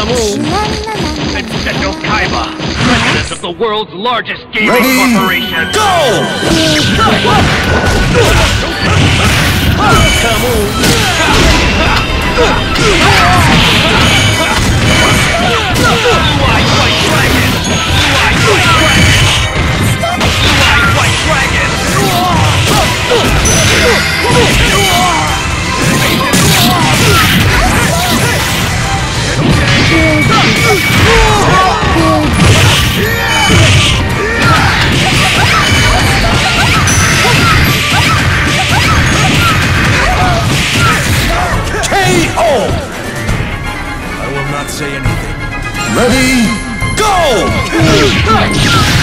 And Seto Kaiba, president of the world's largest gaming Ready? corporation. Go! Blue-Eyes White Dragon! Blue-Eyes White Dragon! Blue-Eyes White Dragon! Not say anything. Ready? Go!